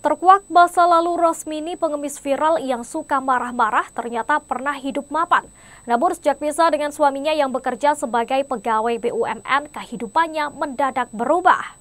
Terkuak masa lalu Rosmini pengemis viral yang suka marah-marah ternyata pernah hidup mapan. Namun sejak pisah dengan suaminya yang bekerja sebagai pegawai BUMN, kehidupannya mendadak berubah.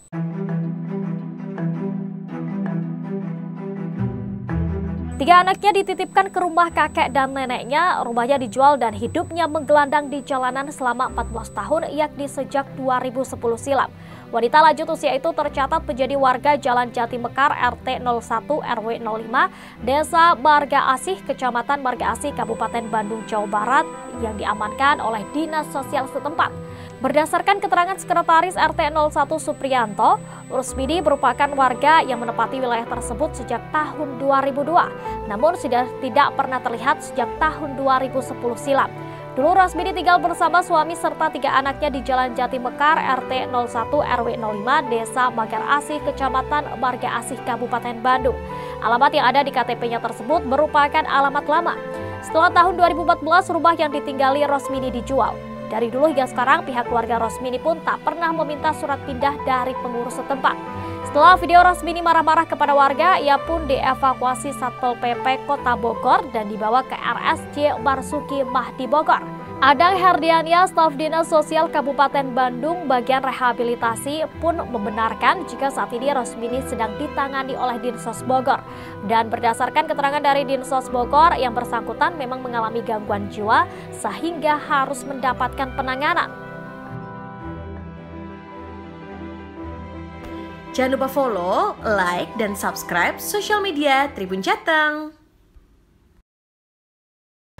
Tiga anaknya dititipkan ke rumah kakek dan neneknya, rumahnya dijual dan hidupnya menggelandang di jalanan selama 14 tahun yakni sejak 2010 silam. Wanita lanjut usia itu tercatat menjadi warga Jalan Jati Mekar RT 01 RW 05 Desa Marga Asih Kecamatan Marga Asih Kabupaten Bandung Jawa Barat yang diamankan oleh Dinas Sosial setempat. Berdasarkan keterangan Sekretaris RT 01 Supriyanto, Rusmidi merupakan warga yang menempati wilayah tersebut sejak tahun 2002, namun sudah tidak pernah terlihat sejak tahun 2010 silam. Dulu Rasmini tinggal bersama suami serta tiga anaknya di Jalan Jati Mekar RT 01 RW 05 Desa Magar Asih Kecamatan Marga Asih Kabupaten Bandung. Alamat yang ada di KTP-nya tersebut merupakan alamat lama. Setelah tahun 2014 rumah yang ditinggali Rosmini dijual. Dari dulu hingga sekarang pihak keluarga Rosmini pun tak pernah meminta surat pindah dari pengurus setempat. Setelah video Rosmini marah-marah kepada warga, ia pun dievakuasi Satpol PP Kota Bogor dan dibawa ke RSC Marsuki Mahdi Bogor. Adang Herdiania, staf Dinas Sosial Kabupaten Bandung bagian rehabilitasi pun membenarkan jika saat ini Rosmini sedang ditangani oleh Dinsos Bogor. Dan berdasarkan keterangan dari Dinsos Bogor, yang bersangkutan memang mengalami gangguan jiwa sehingga harus mendapatkan penanganan. Jangan lupa follow, like, dan subscribe sosial media Tribun Jateng.